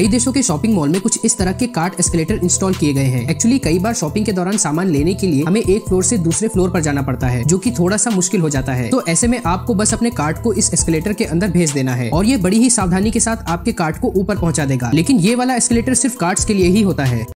कई देशों के शॉपिंग मॉल में कुछ इस तरह के कार्ट एस्केलेटर इंस्टॉल किए गए हैं। एक्चुअली कई बार शॉपिंग के दौरान सामान लेने के लिए हमें एक फ्लोर से दूसरे फ्लोर पर जाना पड़ता है, जो की थोड़ा सा मुश्किल हो जाता है। तो ऐसे में आपको बस अपने कार्ट को इस एस्केलेटर के अंदर भेज देना है, और ये बड़ी ही सावधानी के साथ आपके कार्ट को ऊपर पहुँचा देगा। लेकिन ये वाला एस्केलेटर सिर्फ़ कार्ड्स के लिए ही होता है।